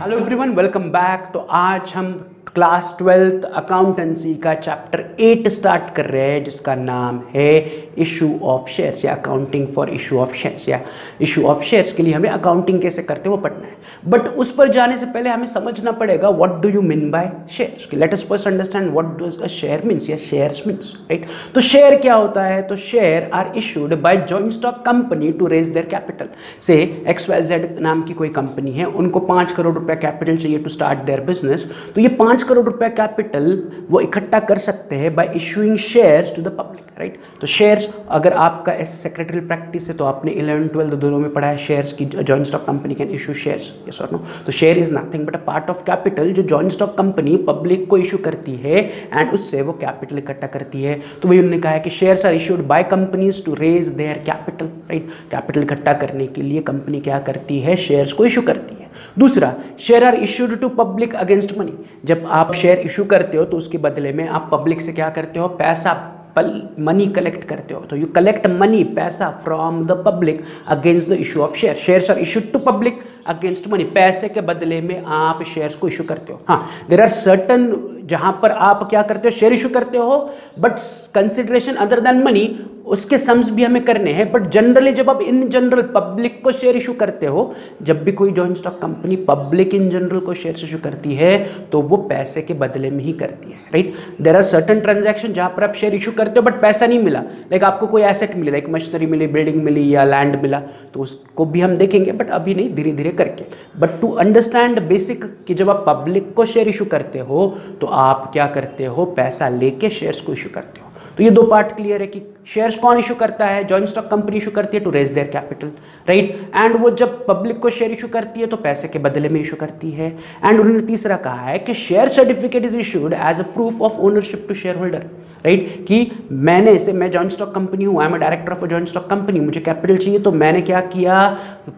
Hello everyone welcome back तो आज हम क्लास ट्वेल्थ अकाउंटेंसी का चैप्टर एट स्टार्ट कर रहे हैं, जिसका नाम है इशू ऑफ़ शेयर्स या accounting for issue of shares या इशू ऑफ़ शेयर्स के लिए हमें अकाउंटिंग कैसे करते हैं वो पढ़ना है। बट उस पर जाने से पहले हमें समझना पड़ेगा what do you mean by shares let us first understand what do a share means या शेयर्स मीन्स राइट तो शेयर क्या होता है? तो share are issued by joint stock company to raise their capital से एक्स वाई जेड नाम की कोई कंपनी है, उनको पाँच करोड़ रुपया कैपिटल चाहिए टू स्टार्ट देयर बिज़नेस तो ये पाँच पाँच करोड़ रुपया कैपिटल वो इकट्ठा कर सकते हैं by issuing shares to the public right तो शेयर्स अगर आपका एस सेक्रेटरी प्रैक्टिस है तो आपने इलेवन ट्वेल्थ दोनों में पढ़ा है शेयर्स की joint stock company can issue shares yes और नो तो share is nothing but a part of capital जो जॉइंट स्टॉक कंपनी पब्लिक को इशू करती है एंड उससे वो कैपिटल इकट्ठा करती है। तो वही उन्होंने कहा है कि shares are issued by companies to raise their capital right capital इकट्ठा करने के लिए कंपनी क्या करती है? शेयर्स को इशू करती है। दूसरा share are issued to public against money जब आप शेयर इशू करते हो तो उसके बदले में आप पब्लिक से क्या करते हो? पैसा मनी कलेक्ट करते हो। तो यू कलेक्ट मनी पैसा from the public against the issue of share share are issued to public against money पैसे के बदले में आप शेयर्स को इशू करते हो। हाँ देर आर सर्टन जहाँ पर आप क्या करते हो, शेयर इशू करते हो but consideration other than money उसके सम्स भी हमें करने हैं बट जनरली जब आप इन जनरल पब्लिक को शेयर इशू करते हो, जब भी कोई joint stock company public in general को शेयर इशू करती है तो वो पैसे के बदले में ही करती है right there are certain transaction जहाँ पर आप शेयर इशू करते हो बट पैसा नहीं मिला। लाइक आपको कोई एसेट मिले लाइक मशीनरी मिली बिल्डिंग मिली या लैंड मिला तो उसको भी हम देखेंगे बट अभी नहीं धीरे धीरे करके। बट टू अंडरस्टैंड बेसिक कि जब आप पब्लिक को शेयर इशू करते हो तो आप क्या करते हो? पैसा लेके शेयर्स को इशू करते हो। तो ये दो पार्ट क्लियर है कि शेयर्स कौन इशू करता है? जॉइंट स्टॉक कंपनी इशू करती है to raise their capital right and वो जब पब्लिक को शेयर इशू करती है तो पैसे के बदले में इशू करती है। एंड उन्होंने तीसरा कहा है कि share certificate is issued as a proof of ownership to share holder right? right? कि मैंने इसे, मैं जॉइंट स्टॉक कंपनी हूँ I am director of a joint stock company मुझे कैपिटल चाहिए तो मैंने क्या किया?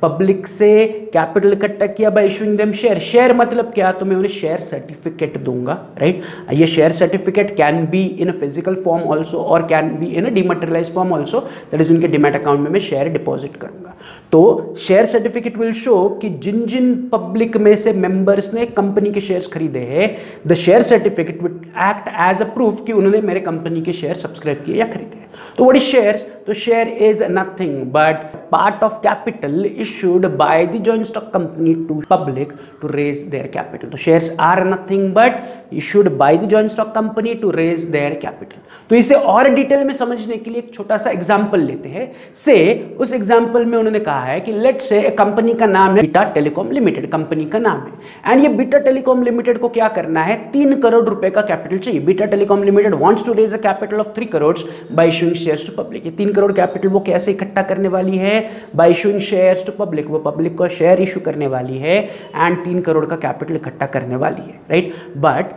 पब्लिक से कैपिटल इकट्ठा किया by issuing them share share मतलब क्या? तो मैं उन्हें शेयर सर्टिफिकेट दूँगा राइट right? ये share certificate can be in a physical form also और can be in a dematerialize form also that is उनके डिमेट अकाउंट में मैं शेयर डिपॉजिट करूँगा। तो शेयर सर्टिफिकेट विल शो कि जिन जिन पब्लिक में से मेंबर्स ने कंपनी के शेयर्स खरीदे हैं the share certificate will act as a proof कि उन्होंने मेरे कंपनी के शेयर सब्सक्राइब किए या खरीदे। तो व्हाट इज़ शेयर्स तो share is nothing but part of capital issued by the joint stock company to public to raise their capital तो shares are nothing but issued by the joint stock company to raise their capital तो इसे और detail में समझने के लिए एक छोटा सा एग्जांपल लेते हैं। से उस एग्जांपल में उन्होंने कहा है कि लेट से कंपनी का नाम है बीटा टेलीकॉम लिमिटेड कंपनी का नाम है। एंड ये बीटा टेलीकॉम लिमिटेड को क्या करना है? तीन करोड़ रुपए का कैपिटल चाहिए। Beta telecom limited wants to raise a capital of three crore by issuing shares to public ये तीन करोड़ कैपिटल वो कैसे इकट्ठा करने वाली है? By issuing shares to public वो पब्लिक को शेयर इशू करने वाली है एंड तीन करोड़ का कैपिटल इकट्ठा करने वाली है राइट बट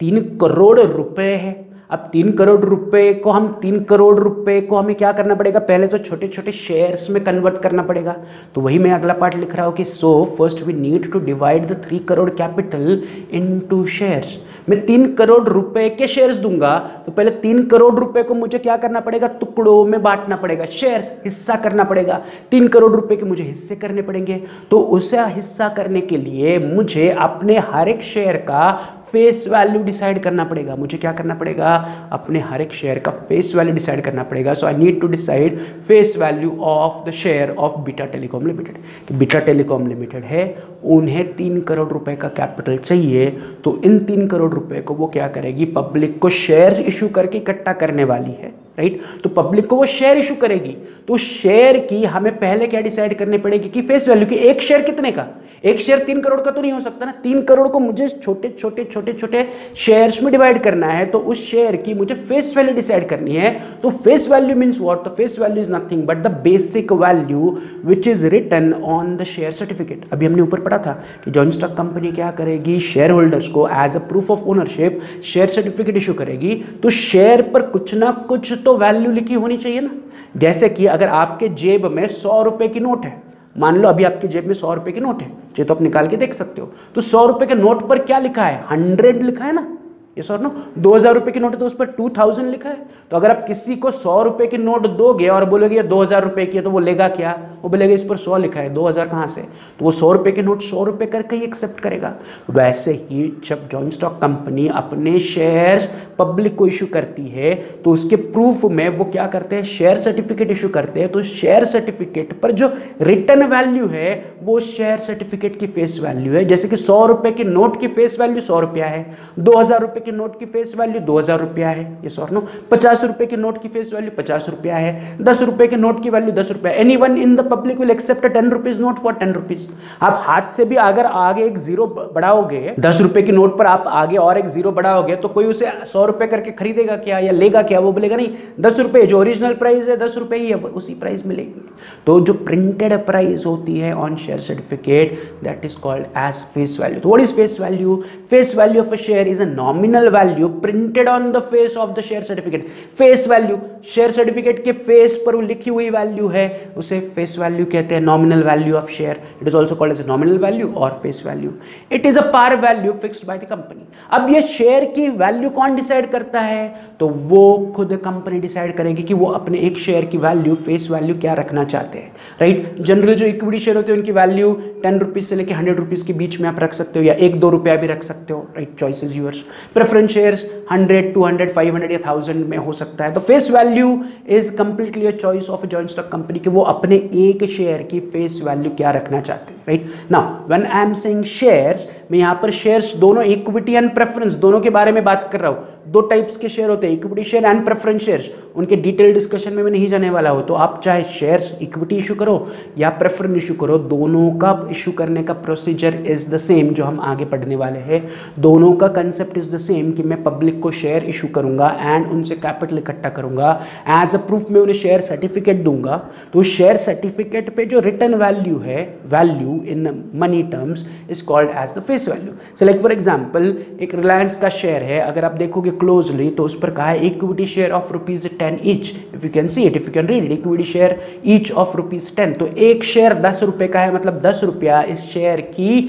तीन करोड़ रुपए है। अब तीन करोड़ रुपए को हम तीन करोड़ रुपए को हमें क्या करना पड़ेगा? पहले तो छोटे छोटे शेयर्स में कन्वर्ट करना पड़ेगा। तो वही मैं अगला पार्ट लिख रहा हूँ कि so first we need to divide the three crore capital into shares मैं तीन करोड़ रुपए के शेयर्स दूँगा तो पहले तीन करोड़ रुपए को मुझे क्या करना पड़ेगा? टुकड़ों में बांटना पड़ेगा। शेयर्स हिस्सा करना पड़ेगा। तीन करोड़ रुपए के मुझे हिस्से करने पड़ेंगे। तो उसे हिस्सा करने के लिए मुझे अपने हर एक शेयर का फेस वैल्यू डिसाइड करना पड़ेगा। मुझे क्या करना पड़ेगा? अपने हर एक शेयर का फेस वैल्यू डिसाइड करना पड़ेगा। So I need to decide face value of the share of Beta telecom limited Beta telecom limited है, उन्हें तीन करोड़ रुपए का कैपिटल चाहिए तो इन तीन करोड़ रुपए को वो क्या करेगी? पब्लिक को शेयर इशू करके इकट्ठा करने वाली है। राइट तो पब्लिक को वो शेयर इशू करेगी। तो शेयर की हमें पहले क्या डिसाइड करनी पड़ेगी कि फेस वैल्यू की एक शेयर कितने का? एक शेयर तीन करोड़ का तो नहीं हो सकता ना। तीन करोड़ को मुझे छोटे छोटे छोटे छोटे शेयर्स में डिवाइड करना है तो उस शेयर की मुझे फेस वैल्यू डिसाइड करनी है। तो फेस वैल्यू मीन्स वॉट तो face value is nothing but the basic value which is written on the share certificate अभी हमने ऊपर पढ़ा था कि जॉइंट स्टॉक कंपनी क्या करेगी? शेयर होल्डर्स को as a proof of ownership share certificate issue करेगी। तो शेयर पर कुछ ना कुछ तो वैल्यू लिखी होनी चाहिए ना। जैसे कि अगर आपके जेब में सौ रुपए की नोट है, मान लो अभी आपके जेब में सौ रुपए की नोट है जो तो आप निकाल के देख सकते हो। तो सौ रुपए के नोट पर क्या लिखा है? हंड्रेड लिखा है ना। ये सर नो, दो हज़ार रुपए की नोट है तो उस पर टू थाउज़ेंड लिखा है। तो अगर आप किसी को सौ रुपए की नोट दोगे और बोलोगे दो हज़ार रुपए की है तो वो लेगा क्या? वो बोलेगा, इस पर सौ लिखा है, दो हज़ार कहाँ से? तो वो सौ रुपए के नोट सौ रुपए करके ही एक्सेप्ट करेगा। वैसे ही जब जॉइंट स्टॉक कंपनी अपने शेयर्स पब्लिक को इशू करती है तो उसके प्रूफ में वो क्या करते हैं? शेयर सर्टिफिकेट इशू करते हैं। तो शेयर सर्टिफिकेट पर जो रिटर्न वैल्यू है, वो शेयर सर्टिफिकेट की फेस वैल्यू है। जैसे कि सौ रुपए की नोट की फेस वैल्यू सौ रुपया है। दो हज़ार रुपए के नोट की फेस वैल्यू दो हज़ार रुपया है। ये सॉर नो, पचास रुपए के नोट की फेस वैल्यू पचास रुपया है। दस रुपए के नोट की वैल्यू दस रुपया any one in the public will accept ten rupees note for ten rupees आप हाथ से भी अगर आगे एक ज़ीरो बढ़ाओगे, दस रुपए की नोट पर आप आगे और एक ज़ीरो बढ़ाओगे तो कोई उसे सौ रुपए करके खरीदेगा क्या या लेगा क्या? वो बोलेगा, नहीं, दस रुपए जो ओरिजिनल प्राइस है, दस रुपए ही है उसी प्राइस मिलेगी. तो जो प्रिंटेड प्राइस होती है on share certificate that is called as face value what is face value face value of a share is a nominal value printed on the face of the share certificate face value share certificate के face पर लिखी हुई value है, उसे face value कहते हैं nominal value of share it is also called as nominal value और face value it is a par value fixed by the company अब ये शेयर की वैल्यू कौन डिसाइड करता है? तो वो खुद कंपनी डिसाइड करेगी कि वो अपने एक शेयर की वैल्यू फेस वैल्यू क्या रखना चाहते हैं। राइट जनरली जो इक्विटी शेयर होते हैं, उनकी वैल्यू टेन रुपीज़ से लेकर हंड्रेड रुपीज़ के बीच में आप रख सकते हो या एक दो रुपया भी रख सकते हो। Right choice is yours preference shares hundred two hundred five hundred या थाउज़ेंड में हो सकता है। तो face value is completely a choice of joint stock company कि वो अपने एक शेयर की फेस वैल्यू क्या रखना चाहते हैं? Right now when I am saying shares मैं यहाँ पर शेयर्स दोनों इक्विटी एंड प्रेफरेंस दोनों के बारे में बात कर रहा हूँ। दो टाइप्स के शेयर होते हैं equity share and preference shares उनके डिटेल डिस्कशन में मैं नहीं जाने वाला हूँ। तो आप चाहे शेयर्स इक्विटी इशू करो या प्रेफरेंस इशू करो, दोनों का इशू करने का प्रोसीजर इज़ द सेम जो हम आगे पढ़ने वाले हैं। दोनों का कंसेप्ट इज़ द सेम कि मैं पब्लिक को शेयर इशू करूँगा एंड उनसे कैपिटल इकट्ठा करूँगा। एज अ प्रूफ मैं उन्हें शेयर सर्टिफिकेट दूँगा। तो शेयर सर्टिफिकेट पे जो रिटर्न वैल्यू है value in money terms is called as the face value so like for example एक रिलायंस का शेयर है, अगर आप देखोगे क्लोजली तो उस पर कहा है equity share of rupees ten each if you can see it if you can read equity share each of rupees ten तो एक शेयर दस रुपए का है मतलब दस रुपया इस शेयर की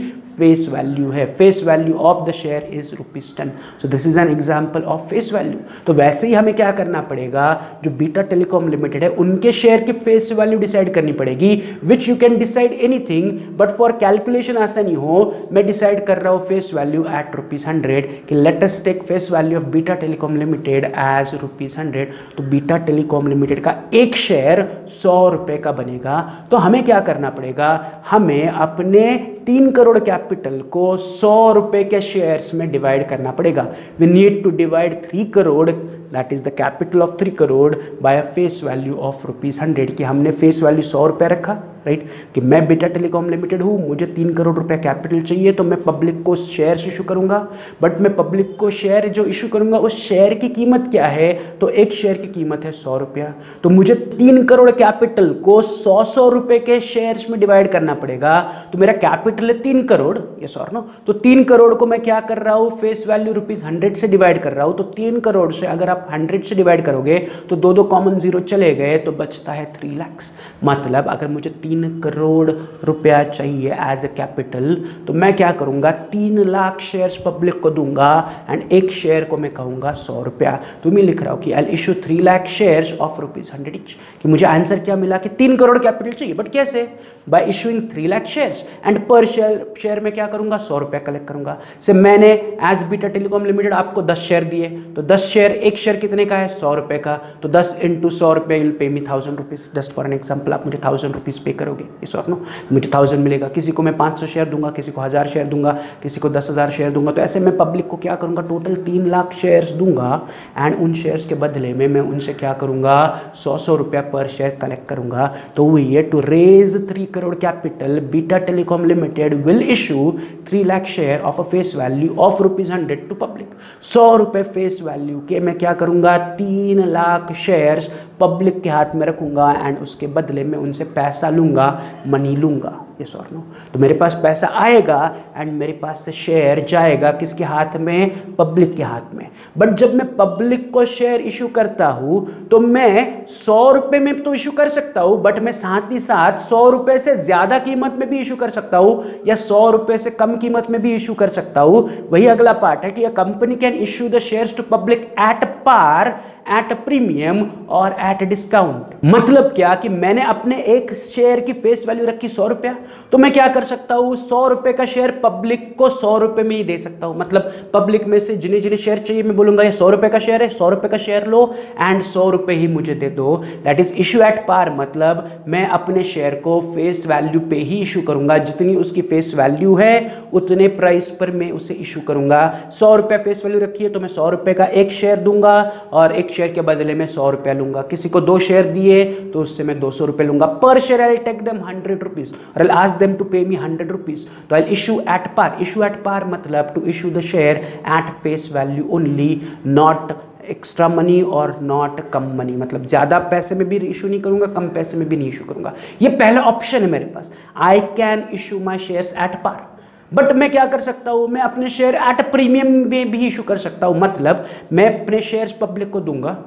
फेस वैल्यू है. Face value of the share is rupees ten so this is an example of face value तो वैसे ही हमें क्या करना पड़ेगा? जो बीटा टेलीकॉम लिमिटेड है, उनके शेयर की फेस वैल्यू डिसाइड करनी पड़ेगी which you can decide anything but for calculation आसानी हो, मैं डिसाइड कर रहा हूँ face value at rupees hundred कि latest take face value of Beta Telecom Limited as rupees hundred तो बीटा टेलीकॉम लिमिटेड का एक शेयर सौ रुपए का बनेगा. तो हमें क्या करना पड़ेगा? हमें अपने तीन करोड़ कैपिटल को सौ रुपए के शेयर्स में डिवाइड करना पड़ेगा। We need to divide three crore that is the capital of three crore by face value of rupees hundred की हमने फेस वैल्यू सौ रुपए रखा। राइट कि मैं बेटा टेलीकॉम लिमिटेड हूँ, मुझे तीन करोड़ रुपए कैपिटल चाहिए तो मैं पब्लिक को शेयर इशू करूँगा। बट मैं पब्लिक को शेयर जो इशू करूँगा, उस शेयर की कीमत क्या है? तो एक शेयर की कीमत है सौ रुपया। तो मुझे तीन करोड़ कैपिटल को सौ सौ रुपए के शेयर्स में डिवाइड करना पड़ेगा। तो मेरा कैपिटल है तीन करोड़ ये सॉर नो तो तीन करोड़ को मैं क्या कर रहा हूँ? फेस वैल्यू रुपीज़ हंड्रेड से डिवाइड कर रहा हूँ। तो तीन करोड़ से अगर आप हंड्रेड से डिवाइड करोगे तो दो दो कॉमन ज़ीरो चले गए तो बचता है थ्री लैक्स मतलब अगर मुझे तीन करोड़ रुपया चाहिए एज ए कैपिटल तो मैं क्या करूँगा? तीन लाख शेयर्स पब्लिक को दूँगा एंड एक शेयर को मैं कहूँगा सौ रुपया। तो मैं लिख रहा हूँ कि I issue three lakh shares of rupees hundred each कि मुझे आंसर क्या मिला कि तीन करोड़ कैपिटल चाहिए? बट कैसे? By issuing three lakh shares and per share share में क्या करूँगा? सौ रुपया कलेक्ट करूँगा। से मैंने एज बीटा टेलीकॉम लिमिटेड आपको दस शेयर दिए। तो दस शेयर एक शेयर कितने का है? सौ रुपये का। तो दस इंटू सौ रुपये pay me thousand rupees just for an example आप मुझे थाउज़ेंड रुपीज़ पे करोगे. इस वक्त नो मुझे थाउज़ेंड मिलेगा, किसी को मैं पाँच सौ शेयर दूँगा, किसी को हज़ार शेयर दूँगा, किसी को दस हज़ार शेयर दूँगा। तो ऐसे मैं पब्लिक को क्या करूँगा? टोटल तीन लाख शेयर्स दूँगा एंड उन शेयर्स के बदले में मैं उनसे क्या करूँगा? सौ सौ रुपया पर शेयर कलेक्ट करूँगा। तो वो ये to raise three crore capital Beta Telecom Limited will issue three lakh share of a face value of rupees hundred to public सौ रुपये फेस वैल्यू के मैं क्या करूँगा? तीन लाख शेयर्स पब्लिक के हाथ में रखूँगा एंड उसके बदले में उनसे पैसा लूँगा मनी लूँगा यस और नो तो मेरे पास पैसा आएगा एंड मेरे पास से शेयर जाएगा किसके हाथ में? पब्लिक के हाथ में। बट जब मैं पब्लिक को शेयर इशू करता हूँ तो मैं सौ रुपए में तो इशू कर सकता हूँ बट मैं साथ ही साथ सौ रुपए से ज़्यादा कीमत में भी इशू कर सकता हूँ या सौ रुपए से कम कीमत में भी इशू कर सकता हूँ। वही अगला पार्ट है कि company can issue the shares to public at par at premium और एट डिस्काउंट मतलब क्या कि मैंने अपने एक शेयर की फेस वैल्यू रखी सौ रुपया? तो मैं क्या कर सकता हूँ? सौ रुपए का शेयर पब्लिक को सौ रुपए में ही दे सकता हूँ। मतलब पब्लिक में से जिन्हें जिन्हें शेयर चाहिए, मैं बोलूँगा, ये सौ रुपए का शेयर है, सौ रुपए का शेयर लो एंड सौ रुपए ही मुझे दे दो। That is issue at par मतलब मैं अपने शेयर को फेस वैल्यू पे ही इशू करूँगा। जितनी उसकी फेस वैल्यू है, उतने प्राइस पर मैं उसे इशू करूँगा। सौ रुपया फेस वैल्यू रखी है तो मैं सौ रुपए का एक शेयर दूँगा और एक शेयर के बदले में सौ रुपया लूँगा। किसी को दो शेयर दिए तो उससे मैं दो सौ रुपये लूँगा। Per share I take them hundred rupees और आई आस्क देम टू पे मी हंड्रेड रुपीज़ तो I issue at par issue at par मतलब to issue the share at face value only not extra money और not कम money मतलब ज़्यादा पैसे में भी इशू नहीं करूँगा, कम पैसे में भी नहीं इशू करूँगा। ये पहला ऑप्शन है मेरे पास। I can issue my shares at par but मैं क्या कर सकता हूँ? मैं अपने शेयर एट प्रीमियम में भी इशू कर सकता हूँ। मतलब मैं अपने शेयर्स पब्लिक को दूँगा।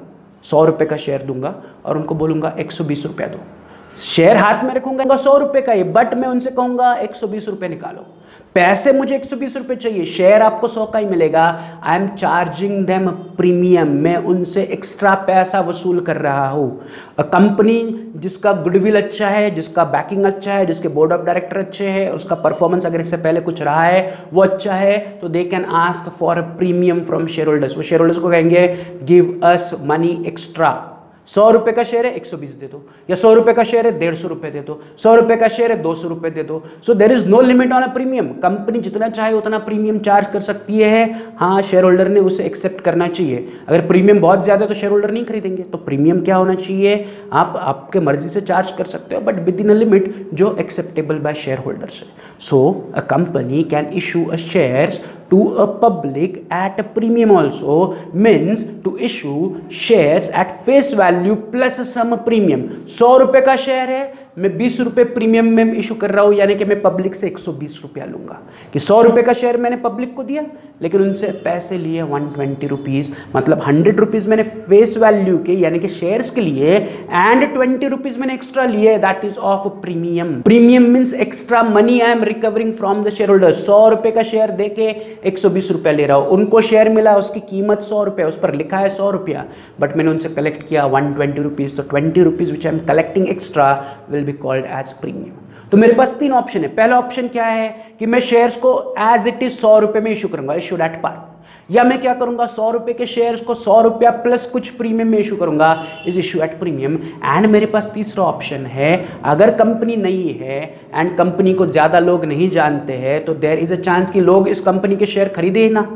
सौ रुपये का शेयर दूँगा और उनको बोलूँगा एक सौ बीस रुपया दो। शेयर हाथ में रखूँगा सौ रुपये का ही बट मैं उनसे कहूँगा एक सौ बीस रुपये निकालो। पैसे मुझे एक सौ बीस रुपये चाहिए शेयर आपको सौ का ही मिलेगा। I am charging them premium मैं उनसे एक्स्ट्रा पैसा वसूल कर रहा हूँ। कंपनी जिसका गुडविल अच्छा है, जिसका बैकिंग अच्छा है, जिसके बोर्ड ऑफ़ डायरेक्टर अच्छे हैं, उसका परफॉर्मेंस अगर इससे पहले कुछ रहा है, वो अच्छा है तो they can ask for premium from share holders वो शेयर होल्डर्स को कहेंगे गिव अस मनी एक्स्ट्रा सौ रुपए का शेयर है, एक सौ बीस दे दो। या सौ रुपए का शेयर है, डेढ़ सौ रुपए दे दो। सौ रुपए का शेयर है, दो सौ रुपए दे दो। So there is no limit on a premium company जितना चाहे उतना प्रीमियम चार्ज कर सकती है। हाँ शेयर होल्डर ने उसे एक्सेप्ट करना चाहिए। अगर प्रीमियम बहुत ज़्यादा है तो शेयर होल्डर नहीं खरीदेंगे। तो प्रीमियम क्या होना चाहिए? आप आपके मर्ज़ी से चार्ज कर सकते हो but within a limit जो एक्सेप्टेबल बाय शेयर होल्डर्स है। So a company can issue a shares to a public at a premium also means to issue shares at face value plus some premium सौ रुपए का share है मैं बीस रुपए premium में इशू कर रहा हूँ, यानी कि मैं पब्लिक से एक सौ बीस रुपया लूँगा। कि सौ रुपए का शेयर मैंने पब्लिक को दिया, लेकिन उनसे पैसे लिए वन ट्वेंटी रुपीज़ मतलब हंड्रेड रुपीज़ मैंने फेस वैल्यू के, यानी कि शेयर्स के लिए एंड ट्वेंटी रुपीज़ मैंने एक्स्ट्रा लिए that is of premium premium means extra money I am recovering from the share holder सौ रुपए का शेयर दे के एक सौ बीस रुपया ले रहा हूँ। उनको शेयर मिला, उसकी कीमत सौ रुपया, उस पर लिखा है सौ रुपया बट मैंने उनसे कलेक्ट किया वन ट्वेंटी रुपीज़ तो twenty rupees which I am collecting extra will be called as premium तो मेरे पास तीन ऑप्शन है। पहला ऑप्शन क्या है कि मैं शेयर्स को एज इट इज़ सौ रुपए में इशू करूँगा इशू एट पार या मैं क्या करूँगा, सौ रुपए के शेयर्स को सौ रुपया प्लस कुछ प्रीमियम में इशू करूँगा is issue at premium and मेरे पास तीसरा ऑप्शन है, अगर कंपनी नई है एंड कंपनी को ज़्यादा लोग नहीं जानते हैं तो देर इज़ अ चांस कि लोग इस कंपनी के शेयर खरीदे ही ना।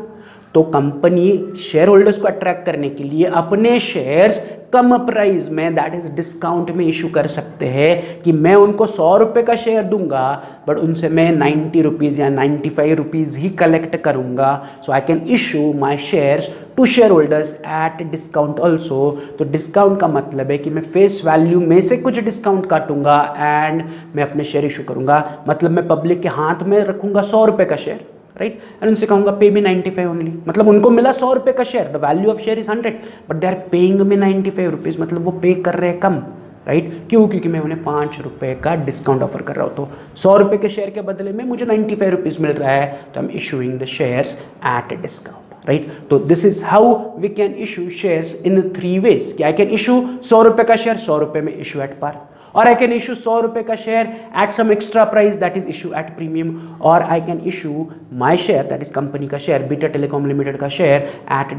तो कंपनी शेयर होल्डर्स को अट्रैक्ट करने के लिए अपने शेयर्स कम प्राइस में दैट इज़ डिस्काउंट में इशू कर सकते हैं कि मैं उनको सौ रुपये का शेयर दूँगा बट उनसे मैं नाइन्टी रुपीज़ या नाइन्टी फाइव रुपीज़ ही कलेक्ट करूँगा। So I can issue my shares to share holders at discount also तो डिस्काउंट का मतलब है कि मैं फेस वैल्यू में से कुछ डिस्काउंट काटूँगा एंड मैं अपने शेयर इशू करूँगा। मतलब मैं पब्लिक के हाथ में रखूँगा सौ रुपये का शेयर राइट एंड उनसे कहूँगा पे मी नाइन्टी फाइव ओनली मतलब उनको मिला सौ रुपये का share the value of share is hundred but they are paying में नाइन्टी फाइव रुपीज़ मतलब वो पे कर रहे हैं कम. Right right? क्यों? क्योंकि मैं उन्हें पाँच रुपये का डिस्काउंट ऑफ़र कर रहा हूँ। तो सौ रुपये के शेयर के बदले में मुझे नाइन्टी फाइव रुपीज़ मिल रहा है। तो I am issuing the shares at a discount right तो this is how we can issue shares in three ways कि आई कैन इशू सौ रुपए का शेयर सौ रुपए में issue at par or I can issue 100 रुपए का share at some extra price that is issue at premium. Or I can issue my share, that is company का शेयर बीटा टेलीकॉम लिमिटेड का share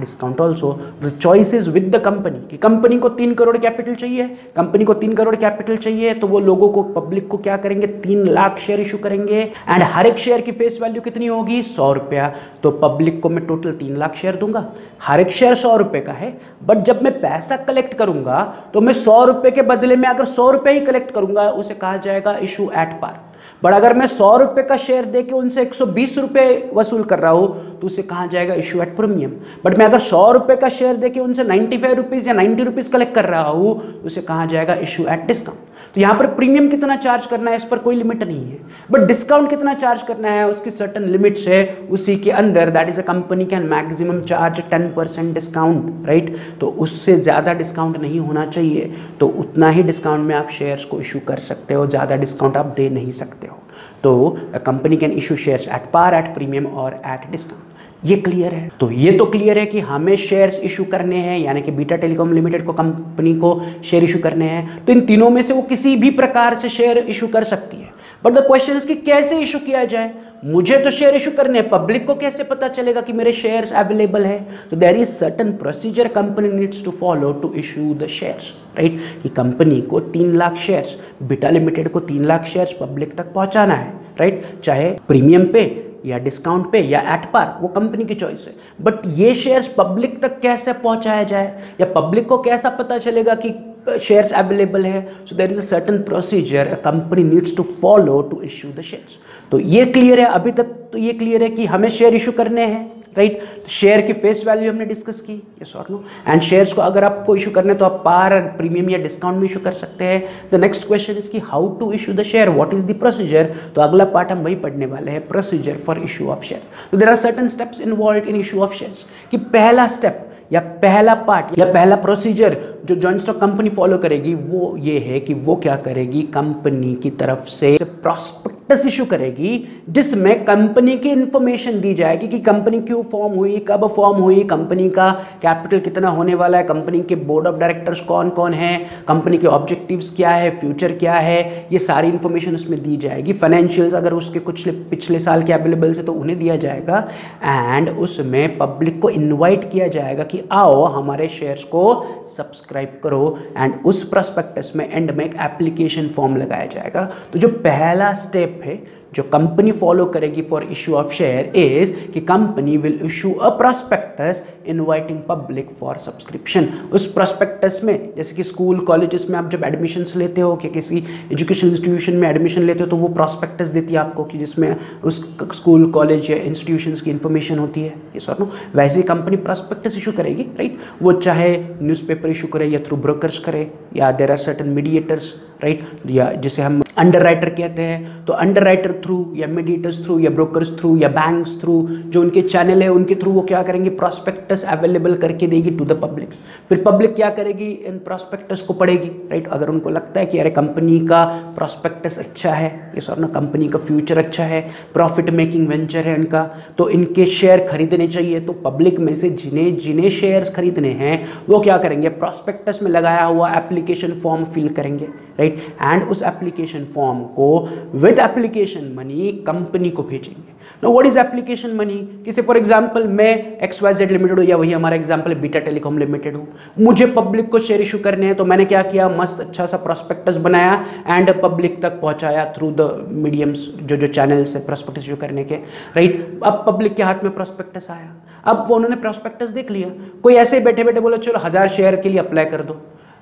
discount also. The choice is with the company कि company को तीन crore capital चाहिए company को तीन crore capital चाहिए तो वो लोगों को पब्लिक को क्या करेंगे? तीन लाख शेयर इशू करेंगे. एंड हर एक शेयर की फेस वैल्यू कितनी होगी? सौ रुपया. तो पब्लिक को मैं टोटल तीन लाख शेयर दूँगा. हर एक शेयर सौ रुपए का है. बट जब मैं पैसा कलेक्ट करूँगा तो मैं सौ रुपए के बदले में अगर सौ रुपए ही कलेक्ट करूँगा, उसे कहा जाएगा इशू एट पार बट अगर मैं सौ रुपए का शेयर दे के उनसे एक सौ बीस रुपए वसूल कर रहा हूँ तो उसे कहा जाएगा इशू एट प्रीमियम बट मैं अगर सौ रुपए का शेयर दे के उनसे नाइन्टी फाइव रुपीज़ या नाइन्टी रुपीज़ कलेक्ट कर रहा हूँ तो उसे कहा जाएगा इशू एट डिस्काउंट तो यहाँ पर प्रीमियम कितना चार्ज करना है, इस पर कोई लिमिट नहीं है। बट डिस्काउंट कितना चार्ज करना है, उसकी सर्टन लिमिट्स है, उसी के अंदर that is a company can maximum charge ten percent discount right तो उससे ज़्यादा डिस्काउंट नहीं होना चाहिए। तो उतना ही डिस्काउंट में आप शेयर्स को इशू कर सकते हो, ज़्यादा डिस्काउंट आप दे नहीं सकते हो। तो company can issue shares at par at premium और एट डिस्काउंट ये क्लियर है। तो ये तो क्लियर है कि हमें शेयर्स इशू करने हैं, यानी कि बीटा टेलीकॉम लिमिटेड को कंपनी को शेयर इशू करने हैं। तो इन तीनों में से वो किसी भी प्रकार से शेयर इशू कर सकती है। बट द क्वेश्चन इज़ कि कैसे इशू किया जाए? मुझे तो शेयर इशू करने हैं। पब्लिक को कैसे पता चलेगा कि मेरे शेयर्स अवेलेबल है? तो there is certain procedure company needs to follow to issue the shares right कि कंपनी को तीन लाख शेयर्स बिटा लिमिटेड को तीन लाख शेयर्स पब्लिक तक पहुंचाना है राइट right? चाहे प्रीमियम पे या डिस्काउंट पे या एट पार वो कंपनी की चॉइस है। बट ये शेयर्स पब्लिक तक कैसे पहुँचाया जाए? या पब्लिक को कैसा पता चलेगा कि शेयर्स अवेलेबल है? So there is certain procedure company needs to follow to issue the shares तो ये क्लियर है? अभी तक तो ये क्लियर है कि हमें शेयर इशू करने हैं? राइट तो शेयर की फेस वैल्यू हमने डिस्कस की ये और नो एंड शेयर्स को अगर आपको इशू करने तो आप पार प्रीमियम या डिस्काउंट में इशू कर सकते हैं। द नेक्स्ट क्वेश्चन इज़ कि how to issue the share what is the procedure तो अगला पार्ट हम वही पढ़ने वाले हैं procedure for issue of share तो there are certain steps involve in issue of share कि पहला स्टेप या पहला पार्ट या पहला प्रोसीजर जो जॉइंट स्टॉक कंपनी फॉलो करेगी, वो ये है कि वो क्या करेगी? कंपनी की तरफ़ से प्रॉस्पेक्टस इशू करेगी, जिसमें कंपनी की इंफॉर्मेशन दी जाएगी कि कंपनी क्यों फॉर्म हुई, कब फॉर्म हुई कंपनी का कैपिटल कितना होने वाला है कंपनी के बोर्ड ऑफ़ डायरेक्टर्स कौन कौन है कंपनी के ऑब्जेक्टिव्स क्या है फ्यूचर क्या है, ये सारी इंफॉर्मेशन उसमें दी जाएगी। फाइनेंशियल्स अगर उसके कुछ पिछले साल के अवेलेबल से तो उन्हें दिया जाएगा एंड उसमें पब्लिक को इन्वाइट किया जाएगा कि आओ हमारे शेयर्स को सब्सक्राइब सब्सक्राइब करो एंड उस प्रोस्पेक्टस में एंड में एक एप्लीकेशन फॉर्म लगाया जाएगा। तो जो पहला स्टेप है जो कंपनी फॉलो करेगी for issue of share is कि company will issue a prospectus inviting public for subscription उस प्रोस्पेक्टस में, जैसे कि स्कूल कॉलेजेस में आप जब एडमिशन लेते हो कि किसी एजुकेशन इंस्टीट्यूशन में एडमिशन लेते हो तो वो प्रोस्पेक्टस देती है आपको कि जिसमें उस स्कूल कॉलेज या इंस्टीट्यूशन की इन्फॉर्मेशन होती है। ये सर नो वैसे कंपनी प्रोस्पेक्टस इशू करेगी राइट वो चाहे न्यूज़पेपर इशू करे या थ्रू ब्रोकर्स करे, या there are certain mediators right या जिसे हम अंडर राइटर कहते हैं। तो अंडर राइटर थ्रू या मीडिएटर्स थ्रू या ब्रोकर्स थ्रू या बैंक्स थ्रू जो उनके चैनल है, उनके थ्रू वो क्या करेंगे? प्रॉस्पेक्टस अवेलेबल करके देगी टू द पब्लिक फिर पब्लिक क्या करेगी? इन प्रॉस्पेक्टस को पढ़ेगी राइट अगर उनको लगता है कि अरे कंपनी का प्रॉस्पेक्टस अच्छा है ये सर ना कंपनी का फ्यूचर अच्छा है प्रॉफिट मेकिंग वेंचर है इनका तो इनके शेयर खरीदने चाहिए। तो पब्लिक में से जिन्हें जिन्हें शेयर्स खरीदने हैं, वो क्या करेंगे? प्रॉस्पेक्टस में लगाया हुआ एप्लीकेशन फॉर्म फिल करेंगे राइट एंड उस एप्लीकेशन फॉर्म को विद एप्लीकेशन मनी कंपनी को भेजेंगे। No what is application money किसी फॉर एग्जांपल मैं एक्स वाई जेड लिमिटेड हूँ या वही हमारा एग्जांपल बीटा टेलीकॉम लिमिटेड हूँ। मुझे पब्लिक को शेयर इशू करने हैं तो मैंने क्या किया? मस्त अच्छा सा प्रोस्पेक्टस बनाया एंड पब्लिक तक पहुँचाया थ्रू द मीडियम्स जो जो चैनल्स है प्रोस्पेक्टस इशू करने के। Right right? अब पब्लिक के हाथ में प्रोस्पेक्टस आया। अब वो उन्होंने प्रोस्पेक्टस देख लिया। कोई ऐसे बैठे बैठे बोले, चलो, हज़ार शेयर के लिए अप्लाई कर दो।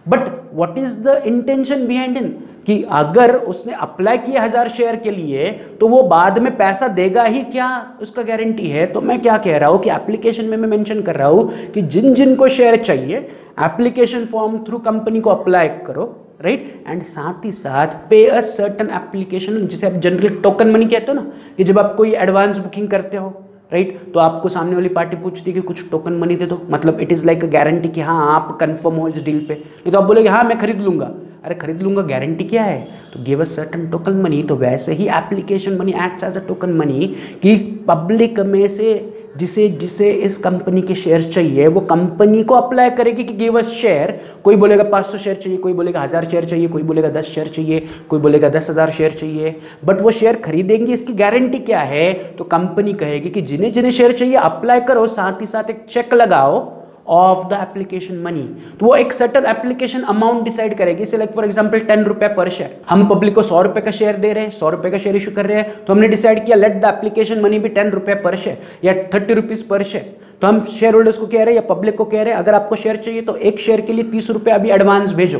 But what is the intention behind इन कि अगर उसने अप्लाई किया हज़ार शेयर के लिए तो वो बाद में पैसा देगा ही क्या? उसका गारंटी है। तो मैं क्या कह रहा हूँ कि एप्लीकेशन में मैं मेंशन कर रहा हूँ कि जिन जिन को शेयर चाहिए एप्लीकेशन फॉर्म थ्रू कंपनी को अप्लाई करो राइट एंड साथ ही साथ पे अ सर्टन एप्लीकेशन जिसे आप जनरली टोकन मनी कहते हो ना, कि जब आप कोई एडवांस बुकिंग करते हो राइट right? तो आपको सामने वाली पार्टी पूछती है कि कुछ टोकन मनी दे दो। मतलब it is like a guarantee कि हाँ आप कंफर्म हो इस डील पे। नहीं तो आप बोलेगे हाँ मैं खरीद लूँगा। अरे, खरीद लूँगा गारंटी क्या है? तो give a certain token money तो वैसे ही application money act as a token money कि पब्लिक में से जिसे जिसे इस कंपनी के शेयर चाहिए, वो कंपनी को अप्लाई करेगी कि गिव अ शेयर कोई बोलेगा 500 शेयर चाहिए, कोई बोलेगा हज़ार शेयर चाहिए, कोई बोलेगा 10 शेयर चाहिए, कोई बोलेगा दस हज़ार शेयर चाहिए। बट वो शेयर खरीदेंगे, इसकी गारंटी क्या है? तो कंपनी कहेगी कि जिन्हें जिन्हें शेयर चाहिए अप्लाई करो, साथ ही साथ एक चेक लगाओ। ऑफ़ द एप्लीकेशन मनी तो वो एक सर्टन एप्लीकेशन अमाउंट डिसाइड करेगी। इसे लाइक फॉर एग्जांपल टेन रुपए पर शेयर हम पब्लिक को सौ रुपए का शेयर दे रहे हैं, सौ रुपए का शेयर इशू कर रहे हैं तो हमने डिसाइड किया लेट द एप्लीकेशन मनी भी टेन रुपए पर शेयर या थर्टी रुपीज़ पर शेयर तो हम शेयर होल्डर्स को कह रहे हैं या पब्लिक को कह रहे हैं, अगर आपको शेयर चाहिए तो एक शेयर के लिए तीस रुपए अभी एडवांस भेजो।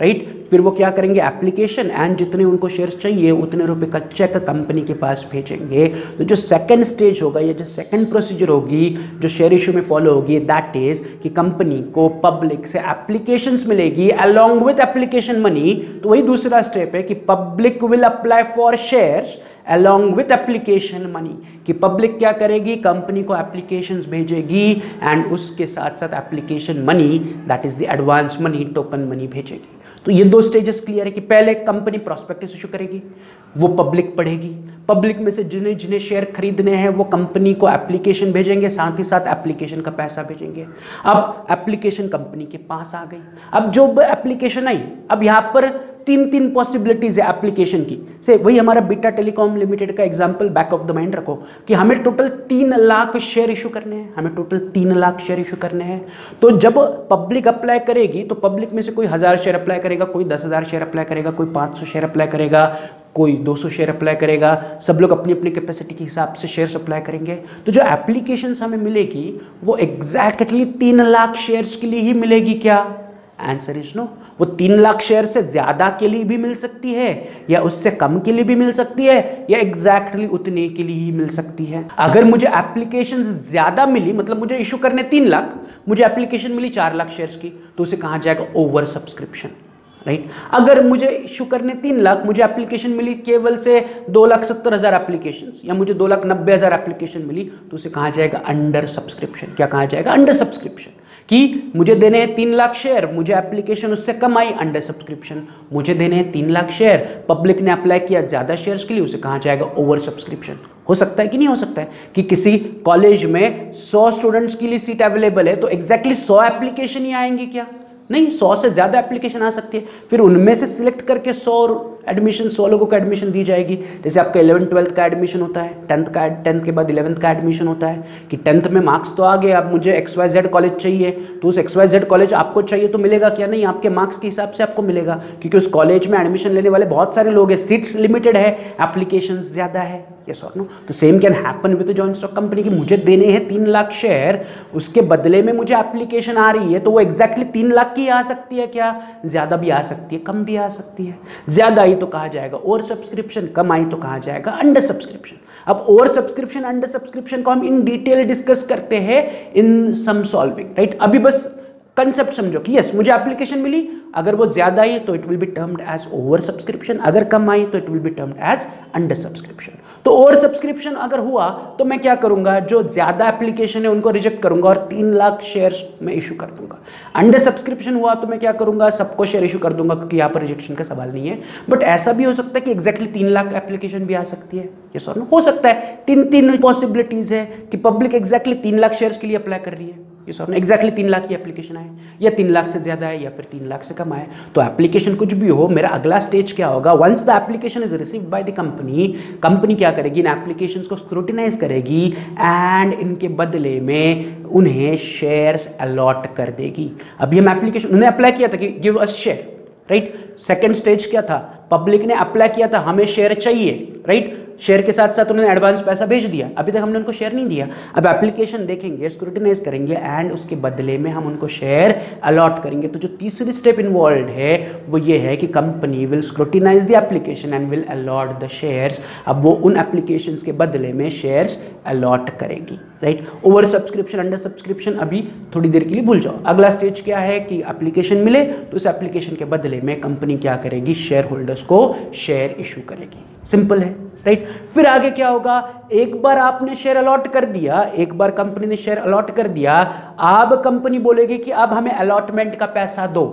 राइट फिर वो क्या करेंगे? एप्लीकेशन एंड जितने उनको शेयर चाहिए, उतने रुपए का चेक कंपनी के पास भेजेंगे। तो जो सेकंड स्टेज होगा, या जो सेकंड प्रोसीजर होगी, जो शेयर इशू में फॉलो होगी दैट इज़ कि कंपनी को पब्लिक से एप्लीकेशन मिलेगी अलॉन्ग विथ एप्लीकेशन मनी तो वही दूसरा स्टेप है कि public will apply for shares along with application money कि पब्लिक क्या करेगी? कंपनी को एप्लीकेशंस भेजेगी एंड उसके साथ साथ application money that is the advance money token money भेजेगी। तो ये दो स्टेजेस क्लियर है कि पहले कंपनी प्रॉस्पेक्टिस इशू करेगी, वो पब्लिक पढ़ेगी। पब्लिक में से जिन्हें जिन्हें शेयर खरीदने हैं, वो कंपनी को एप्लीकेशन भेजेंगे, साथ ही साथ एप्लीकेशन का पैसा भेजेंगे। अब एप्लीकेशन कंपनी के पास आ गई। अब जो एप्लीकेशन आई, अब यहाँ पर तीन तीन पॉसिबिलिटीज है एप्लीकेशन की। से वही हमारा बीटा टेलीकॉम लिमिटेड का example back of the mind रखो कि हमें टोटल तीन लाख शेयर इशू करने हैं। हमें टोटल तीन लाख शेयर इशू करने हैं। तो जब पब्लिक अप्लाई करेगी तो पब्लिक में से कोई हज़ार शेयर अप्लाई करेगा, कोई दस शेयर अप्लाई करेगा, कोई पाँच शेयर अप्लाई करेगा, कोई 200 शेयर अप्लाई करेगा, सब लोग अपनी अपनी कैपेसिटी के हिसाब से शेयर्स अप्लाई करेंगे। तो जो एप्लीकेशन हमें मिलेगी, वो एग्जैक्टली तीन लाख शेयर्स के लिए ही मिलेगी क्या? आंसर इज़ नो वो तीन लाख शेयर से ज़्यादा के लिए भी मिल सकती है, या उससे कम के लिए भी मिल सकती है, या एग्जैक्टली exactly उतने के लिए ही मिल सकती है। अगर मुझे एप्लीकेशन ज़्यादा मिली मतलब मुझे इशू करने तीन लाख, मुझे एप्लीकेशन मिली चार लाख शेयर्स की तो उसे कहा जाएगा? ओवर सब्सक्रिप्शन राइट अगर मुझे इशू करने तीन लाख, मुझे एप्लीकेशन मिली केवल से दो लाख सत्तर हज़ार एप्लीकेशन या मुझे दो लाख नब्बे हज़ार एप्लीकेशन मिली तो उसे कहा जाएगा? अंडर सब्सक्रिप्शन क्या कहा जाएगा? अंडर सब्सक्रिप्शन कि मुझे देने हैं तीन लाख शेयर मुझे एप्लीकेशन उससे कम आई अंडर सब्सक्रिप्शन मुझे देने हैं तीन लाख शेयर पब्लिक ने अप्लाई किया ज़्यादा शेयर्स के लिए, उसे कहा जाएगा? ओवर सब्सक्रिप्शन हो सकता है कि नहीं हो सकता है कि किसी कॉलेज में सौ स्टूडेंट्स के लिए सीट अवेलेबल है तो एग्जैक्टली 100 एप्लीकेशन ही आएँगी क्या? नहीं, सौ से ज़्यादा एप्लीकेशन आ सकती है। फिर उनमें से सिलेक्ट करके सौ एडमिशन सौ लोगों को एडमिशन दी जाएगी। जैसे आपका इलेवन ट्वेल्थ का एडमिशन होता है टेंथ का टेंथ के बाद इलेवंथ का एडमिशन होता है कि टेंथ में मार्क्स तो आ गए, अब मुझे एक्स वाई जेड कॉलेज चाहिए। तो उस एक्स वाई जेड कॉलेज आपको चाहिए तो मिलेगा क्या? नहीं, आपके मार्क्स के हिसाब से आपको मिलेगा। क्योंकि उस कॉलेज में एडमिशन लेने वाले बहुत सारे लोग हैं। सीट्स लिमिटेड है एप्लीकेशन ज़्यादा है। यस और नो तो same can happen with joint stock company की मुझे देने हैं तीन लाख शेयर उसके बदले में मुझे एप्लीकेशन आ रही है तो वो एग्जैक्टली exactly तीन लाख की आ सकती है क्या? ज़्यादा भी आ सकती है, कम भी आ सकती है। ज़्यादा आई तो कहा जाएगा ओवर सब्सक्रिप्शन कम आई तो कहा जाएगा अंडर सब्सक्रिप्शन अब ओवर सब्सक्रिप्शन अंडर सब्सक्रिप्शन को हम इन डिटेल डिस्कस करते हैं इन सम सॉल्विंग राइट अभी बस कंसेप्ट समझो कि यस मुझे एप्लीकेशन मिली, अगर वो ज़्यादा आई तो it will be termed as over subscription अगर कम आई तो it will be termed as under subscription तो ओवर सब्सक्रिप्शन अगर हुआ तो मैं क्या करूँगा? जो ज़्यादा एप्लीकेशन है उनको रिजेक्ट करूँगा और तीन लाख शेयर में इशू कर दूँगा. अंडर सब्सक्रिप्शन हुआ तो मैं क्या करूँगा? सबको शेयर इशू कर दूँगा क्योंकि यहाँ पर रिजेक्शन का सवाल नहीं है. बट ऐसा भी हो सकता है कि एक्जैक्टली तीन लाख एप्लीकेशन भी आ सकती है. ये सर हो सकता है. तीन तीन पॉसिबिलिटीज है कि पब्लिक एक्जैक्टली तीन लाख शेयर के लिए अप्लाई कर रही है. ये सॉरी एग्जैक्टली तीन लाख की एप्लीकेशन आए, या तीन लाख से ज़्यादा है या फिर तीन लाख से कम आए। तो एप्लीकेशन कुछ भी हो, मेरा अगला स्टेज क्या होगा? Once the application is receive by the company company क्या करेगी? इन एप्लीकेशन को स्क्रूटिनाइज करेगी एंड इनके बदले में उन्हें शेयर्स अलॉट कर देगी। अभी हम एप्लीकेशन उन्हें अप्लाई किया था कि give a share right second stage क्या था? पब्लिक ने अप्लाई किया था, हमें शेयर चाहिए राइट शेयर के साथ साथ उन्होंने एडवांस पैसा भेज दिया। अभी तक हमने उनको शेयर नहीं दिया। अब एप्लीकेशन देखेंगे स्क्रूटिनाइज करेंगे एंड उसके बदले में हम उनको शेयर अलॉट करेंगे। तो जो तीसरी स्टेप इन्वॉल्व है, वो ये है कि company will scrutinize the application and will allot the shares अब वो उन एप्लीकेशन के बदले में शेयर्स अलॉट करेगी। Right over subscription under subscription अभी थोड़ी देर के लिए भूल जाओ। अगला स्टेज क्या है कि एप्लीकेशन मिले तो उस एप्लीकेशन के बदले में कंपनी क्या करेगी? शेयर होल्डर्स को शेयर इशू करेगी। सिंपल है। राइट फिर आगे क्या होगा? एक बार आपने शेयर अलॉट कर दिया, एक बार कंपनी ने शेयर अलॉट कर दिया, अब कंपनी बोलेगी कि अब हमें अलॉटमेंट का पैसा दो।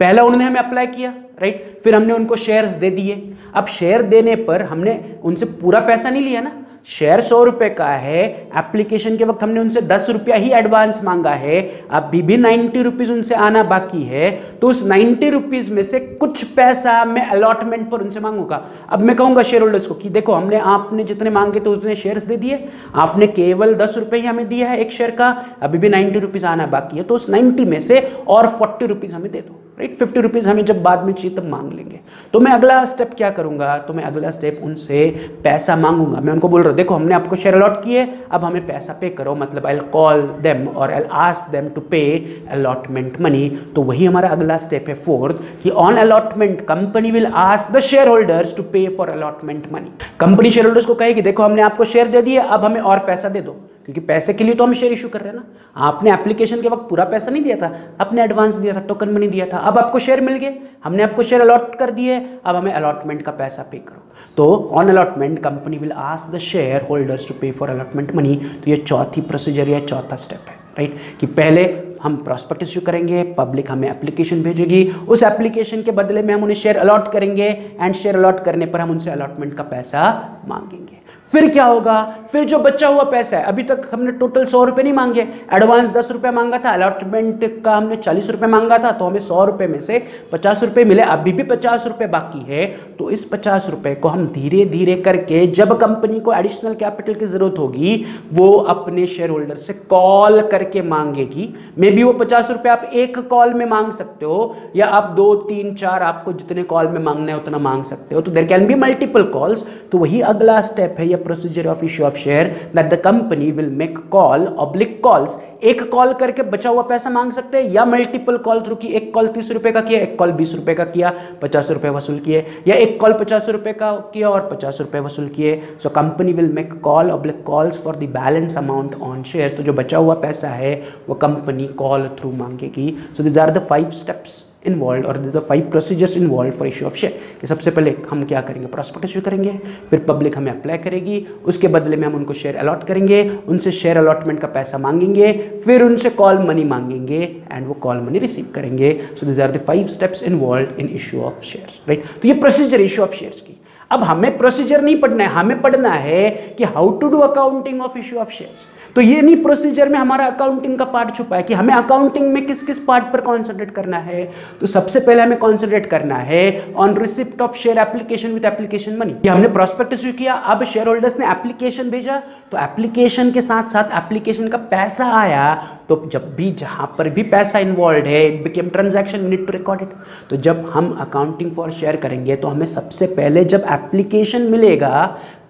पहला उन्होंने हमें अप्लाई किया राइट फिर हमने उनको शेयर्स दे दिए। अब शेयर देने पर हमने उनसे पूरा पैसा नहीं लिया ना? शेयर सौ रुपए का है एप्लीकेशन के वक्त हमने उनसे दस रुपया ही एडवांस मांगा है अभी भी नाइन्टी रुपीज़ उनसे आना बाकी है तो उस नाइन्टी रुपीज़ में से कुछ पैसा मैं अलॉटमेंट पर उनसे मांगूँगा। अब मैं कहूँगा शेयर होल्डर्स को कि देखो, हमने आपने जितने मांगे थे उतने शेयर्स दे दिए, आपने केवल दस रुपए ही हमें दिया है एक शेयर का, अभी भी नाइन्टी रुपीज़ आना बाकी है तो उस नाइन्टी में से और फोर्टी रुपीज़ हमें दे दो। राइट फिफ्टी रुपीज़ हमें जब बाद में चाहिए तब मांग लेंगे। तो मैं अगला स्टेप क्या करूँगा? तो मैं अगला स्टेप उनसे पैसा मांगूँगा। मैं उनको बोल रहा हूँ, देखो, हमने आपको शेयर अलॉट किए, अब हमें पैसा पे करो। मतलब आई कॉल देम और I ask them to pay allotment money तो वही हमारा अगला स्टेप है फोर्थ कि on allotment company will ask the share holders to pay for allotment money company share holders को कहेगी देखो, हमने आपको शेयर दे दिए, अब हमें और पैसा दे दो। क्योंकि पैसे के लिए तो हम शेयर इशू कर रहे हैं ना। आपने एप्लीकेशन के वक्त पूरा पैसा नहीं दिया था, आपने एडवांस दिया था टोकन मनी दिया था। अब आपको शेयर मिल गए, हमने आपको शेयर अलॉट कर दिए, अब हमें अलॉटमेंट का पैसा पे करो। तो on allotment company will ask the share holders to pay for allotment money तो ये चौथी प्रोसीजर या चौथा स्टेप है राइट कि पहले हम प्रॉस्पेक्ट इश्यू करेंगे पब्लिक हमें एप्लीकेशन भेजेगी। उस एप्लीकेशन के बदले में हम उन्हें शेयर अलॉट करेंगे एंड शेयर अलॉट करने पर हम उनसे अलॉटमेंट का पैसा मांगेंगे। फिर क्या होगा? फिर जो बचा हुआ पैसा है, अभी तक हमने टोटल सौ रुपये नहीं मांगे। एडवांस दस रुपये मांगा था अलॉटमेंट का हमने चालीस रुपये मांगा था तो हमें सौ रुपये में से पचास रुपये मिले। अभी भी पचास रुपये बाकी है तो इस पचास रुपये को हम धीरे धीरे करके, जब कंपनी को एडिशनल कैपिटल की ज़रूरत होगी, वो अपने शेयर होल्डर से कॉल करके मांगेगी। मे बी वो पचास रुपये आप एक कॉल में मांग सकते हो, या आप दो, तीन, चार आपको जितने कॉल में मांगना है उतना मांग सकते हो। तो there can be multiple calls तो वही अगला स्टेप है procedure of issue of share that the company will make call, oblique calls. एक कॉल करके बचा हुआ पैसा मांग सकते हैं या मल्टीपल कॉल थ्रू की एक कॉल तीस रुपए का किया, एक कॉल बीस रुपए का किया, पचास रुपए वसूल किए, या एक कॉल पचास रुपए का किया और पचास रुपए वसूल किए। So company will make call oblique calls for the balance amount on share तो जो बचा हुआ पैसा है, वो company call through मांगेगी। So these are the five steps involve और the five procedures involve for issue of share कि सबसे पहले हम क्या करेंगे? प्रॉस्पेक्ट इशू करेंगे, फिर पब्लिक हमें अप्लाई करेगी, उसके बदले में हम उनको शेयर अलॉट करेंगे, उनसे शेयर अलॉटमेंट का पैसा मांगेंगे, फिर उनसे कॉल मनी मांगेंगे एंड वो कॉल मनी रिसीव करेंगे। So these are the five steps involve in issue of share right तो ये प्रोसीजर इशू ऑफ़ शेयर की। अब हमें प्रोसीजर नहीं पढ़ना है, हमें पढ़ना है कि how to do accounting of issue of shares तो ये नहीं प्रोसीजर में हमारा अकाउंटिंग का पार्ट छुपा है कि हमें अकाउंटिंग में किस किस पार्ट पर कॉन्सेंट्रेट करना है। तो सबसे पहले हमें कॉन्सेंट्रेट करना है on receipt of share application with application money हमने प्रोस्पेक्ट इश्यू किया, अब शेयर होल्डर्स ने एप्लीकेशन भेजा तो एप्लीकेशन के साथ साथ एप्लीकेशन का पैसा आया तो जब भी जहाँ पर भी पैसा इन्वॉल्व है it became transaction need to record it तो जब हम अकाउंटिंग फॉर शेयर करेंगे तो हमें सबसे पहले जब एप्लीकेशन मिलेगा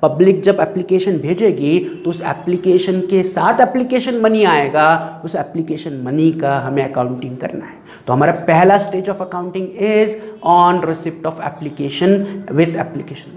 पब्लिक जब एप्लीकेशन भेजेगी तो उस एप्लीकेशन के साथ एप्लीकेशन मनी आएगा। उस एप्लीकेशन मनी का हमें अकाउंटिंग करना है। तो हमारा पहला stage of accounting is on receipt of application with application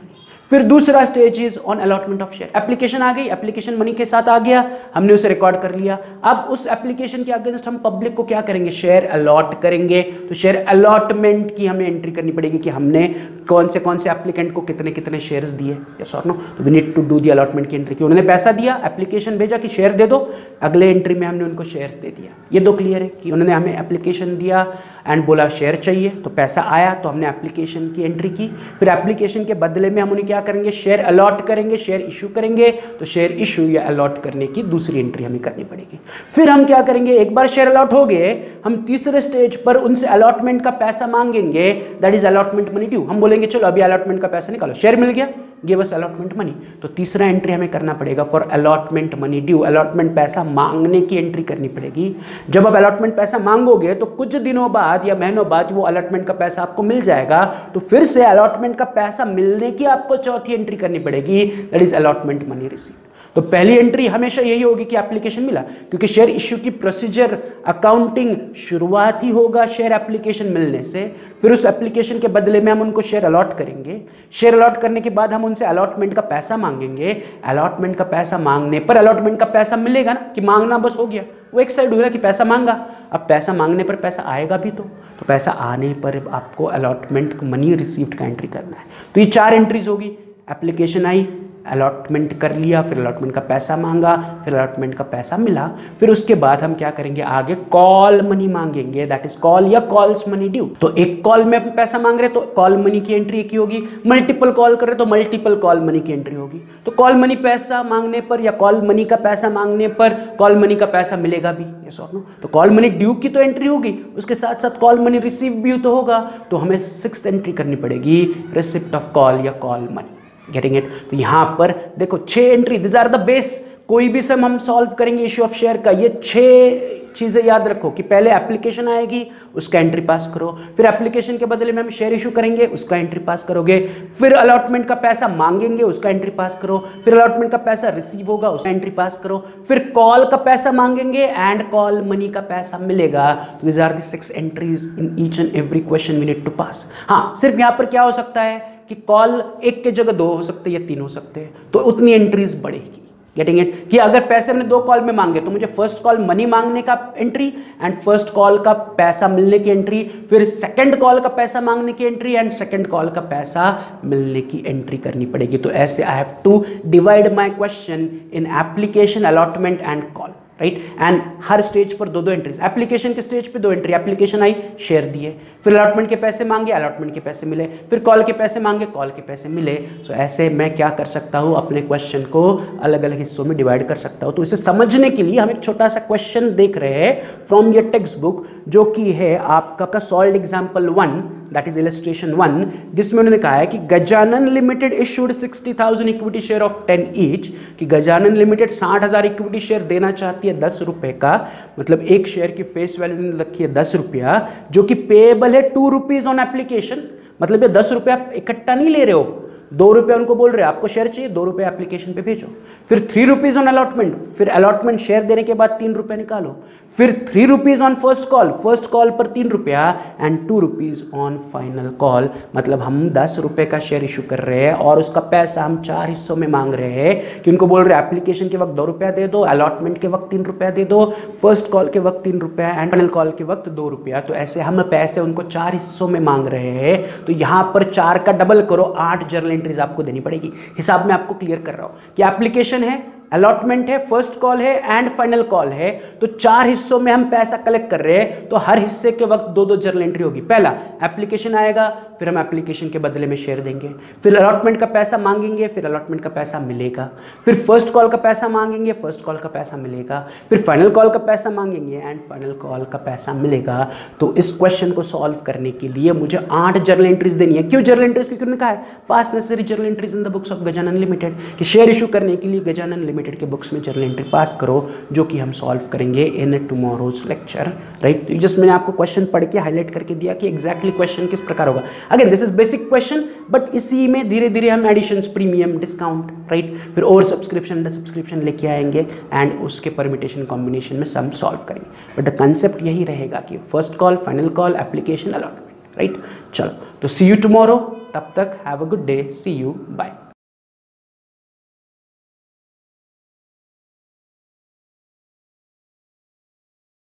फिर दूसरा stage is on allotment of share application आ गई एप्लीकेशन मनी के साथ आ गया, हमने उसे रिकॉर्ड कर लिया। अब उस एप्लीकेशन के अगेंस्ट हम पब्लिक को क्या करेंगे? शेयर अलॉट करेंगे। तो शेयर अलॉटमेंट की हमें एंट्री करनी पड़ेगी कि हमने कौन से कौन से एप्लीकेंट को कितने कितने शेयर्स दिए। यस और नो तो we need to do the allotment की एंट्री की। उन्होंने पैसा दिया एप्लीकेशन भेजा कि शेयर दे दो। अगले एंट्री में हमने उनको शेयर्स दे दिया। ये दो क्लियर है कि उन्होंने हमें एप्लीकेशन दिया। एंड बोला, शेयर चाहिए। तो पैसा आया तो हमने एप्लीकेशन की एंट्री की। फिर एप्लीकेशन के बदले में हम उन्हें क्या करेंगे? शेयर अलॉट करेंगे शेयर इशू करेंगे। तो शेयर इशू या अलॉट करने की दूसरी एंट्री हमें करनी पड़ेगी। फिर हम क्या करेंगे? एक बार शेयर अलॉट हो गए, हम तीसरे स्टेज पर उनसे अलॉटमेंट का पैसा मांगेंगे। That is allotment money due हम बोलेंगे, चलो, अभी अलॉटमेंट का पैसा निकालो। शेयर मिल गया। गिव अस अलॉटमेंट मनी तो तीसरा एंट्री हमें करना पड़ेगा for allotment money due allotment पैसा मांगने की एंट्री करनी पड़ेगी। जब आप अलॉटमेंट पैसा मांगोगे तो कुछ दिनों बाद या महीनों बाद वो अलॉटमेंट का पैसा आपको मिल जाएगा। तो फिर से अलॉटमेंट का पैसा मिलने की आपको चौथी एंट्री करनी पड़ेगी। That is allotment money receive तो पहली एंट्री हमेशा यही होगी कि एप्लीकेशन मिला, क्योंकि शेयर इश्यू की प्रोसीजर अकाउंटिंग शुरुआत ही होगा शेयर एप्लीकेशन मिलने से। फिर उस एप्लीकेशन के बदले में हम उनको शेयर अलॉट करेंगे। शेयर अलॉट करने के बाद हम उनसे अलॉटमेंट का पैसा मांगेंगे। अलॉटमेंट का पैसा मांगने पर अलॉटमेंट का पैसा मिलेगा ना, कि मांगना बस हो गया। वो एक साइड हुआ कि पैसा मांगा। अब पैसा मांगने पर पैसा आएगा भी तो। तो पैसा आने पर आपको अलॉटमेंट मनी रिसीव्ड का एंट्री करना है। तो ये चार एंट्रीज होगी। एप्लीकेशन आई अलॉटमेंट कर लिया, फिर अलॉटमेंट का पैसा मांगा, फिर अलॉटमेंट का पैसा मिला, फिर उसके बाद हम क्या करेंगे, आगे कॉल मनी मांगेंगे दैट इज़ कॉल या कॉल्स मनी ड्यू तो एक कॉल में पैसा मांग रहे तो कॉल मनी की एंट्री एक ही होगी मल्टीपल कॉल कर रहे तो मल्टीपल कॉल मनी की एंट्री होगी. तो कॉल मनी पैसा मांगने पर या कॉल मनी का पैसा मांगने पर कॉल मनी का पैसा मिलेगा भी यस और नो तो कॉल मनी ड्यू की तो एंट्री होगी, उसके साथ साथ कॉल मनी रिसीव भी तो होगा. तो हमें सिक्स एंट्री करनी पड़ेगी रिसिप्ट ऑफ़ कॉल या कॉल मनी गेटिंग इट तो यहाँ पर देखो, छह entry these are the base कोई भी सम हम सॉल्व करेंगे इश्यू ऑफ़ शेयर का, ये छह चीज़ें याद रखो कि पहले एप्लीकेशन आएगी, उसका एंट्री पास करो, फिर एप्लीकेशन के बदले में हम शेयर इशू करेंगे, उसका एंट्री पास करोगे, फिर अलॉटमेंट का पैसा मांगेंगे, उसका एंट्री पास करो, फिर अलॉटमेंट का पैसा रिसीव होगा, उसका एंट्री पास करो, फिर कॉल का पैसा मांगेंगे एंड कॉल मनी का पैसा मिलेगा. तो this are the six entries in each and every question we need to pass हाँ सिर्फ़ यहाँ पर क्या हो सकता है? कि कॉल एक के जगह दो हो सकते हैं या तीन हो सकते हैं तो उतनी एंट्रीज बढ़ेगी। गेटिंग इट कि अगर पैसे हमने दो कॉल में मांगे तो मुझे फ़र्स्ट कॉल मनी मांगने का एंट्री एंड फ़र्स्ट कॉल का पैसा मिलने की एंट्री फिर सेकंड कॉल का पैसा मांगने की एंट्री एंड सेकंड कॉल का पैसा मिलने की एंट्री करनी पड़ेगी। तो ऐसे I have to divide my question in application allotment and call right and her stage पर दो दो एंट्रीज एप्लीकेशन के स्टेज पे दो एंट्री एप्लीकेशन आई शेयर दिए। फिर अलॉटमेंट के पैसे मांगे अलॉटमेंट के पैसे मिले। फिर कॉल के पैसे मांगे कॉल के पैसे मिले। सो so, ऐसे मैं क्या कर सकता हूँ? अपने क्वेश्चन को अलग अलग हिस्सों में डिवाइड कर सकता हूँ। तो इसे समझने के लिए हम एक छोटा सा क्वेश्चन देख रहे हैं फ्रॉम योर टेक्स्ट बुक जो कि है आपका solved example one that is illustration one जिसमें उन्होंने कहा है कि Gajanan limited issued sixty thousand equity share of ten each कि गजानन लिमिटेड साठ हज़ार इक्विटी शेयर देना चाहती है दस रुपए का मतलब एक शेयर की फेस वैल्यू ने रखी है दस रुपया, जो कि पेएबल है टू रुपीज़ ऑन एप्लीकेशन मतलब ये दस रुपया इकट्ठा नहीं ले रहे हो। दो रुपये उनको बोल रहे आपको शेयर चाहिए, दो रुपये एप्लीकेशन पे भेजो। फिर थ्री रुपीज़ ऑन अलॉटमेंट फिर अलॉटमेंट शेयर देने के बाद तीन रुपये निकालो। फिर three rupees on first call first call पर तीन रुपया and two rupees on final call मतलब हम दस रुपये का शेयर इशू कर रहे हैं, और उसका पैसा हम चार हिस्सों में मांग रहे हैं कि उनको बोल रहे एप्लीकेशन के वक्त दो रुपया दे दो अलॉटमेंट के वक्त तीन रुपया दे दो फ़र्स्ट कॉल के वक्त तीन रुपया एंड फाइनल कॉल के वक्त दो रुपया। तो ऐसे हम पैसे उनको चार हिस्सों में मांग रहे हैं। तो यहाँ पर चार का डबल करो, आठ जर्नल एंट्रीज आपको देनी पड़ेगी। हिसाब में आपको क्लियर कर रहा हूँ कि एप्लीकेशन है अलॉटमेंट है फ़र्स्ट कॉल है एंड फाइनल कॉल है। तो चार हिस्सों में हम पैसा कलेक्ट कर रहे हैं तो हर हिस्से के वक्त दो दो जर्नल एंट्री होगी। पहला एप्लीकेशन आएगा फिर हम एप्लीकेशन के बदले में शेयर देंगे। फिर अलॉटमेंट का पैसा मांगेंगे, फिर अलॉटमेंट का पैसा मिलेगा। फिर फ़र्स्ट कॉल का पैसा मांगेंगे फ़र्स्ट कॉल का पैसा मिलेगा। फिर फाइनल कॉल का पैसा मांगेंगे एंड फाइनल कॉल का पैसा मिलेगा। तो इस क्वेश्चन को सॉल्व करने के लिए मुझे आठ जर्नल एंट्रीज देनी है। क्यों जर्नल एंट्रीज क्योंकि कहा है, pass necessary journal entries in the books of Gajanan limited कि शेयर इशू करने के लिए गजानन लिमिटेड के बुक्स में जर्नल एंट्री पास करो, जो कि हम सॉल्व करेंगे in tomorrow's lecture right just मैंने आपको क्वेश्चन पढ़ के हाईलाइट करके दिया कि एक्जैक्टली क्वेश्चन किस प्रकार होगा। Again this is basic question but इसी में धीरे धीरे हम एडिशन प्रीमियम डिस्काउंट राइट फिर और सब्सक्रिप्शन सब्सक्रिप्शन लेके आएँगे एंड उसके परमिटेशन कॉम्बिनेशन में सम सॉल्व करेंगे। बट द कंसेप्ट यही रहेगा कि first call final call application allotment right चलो तो सी यू टुमारो तब तक have a good day see you bye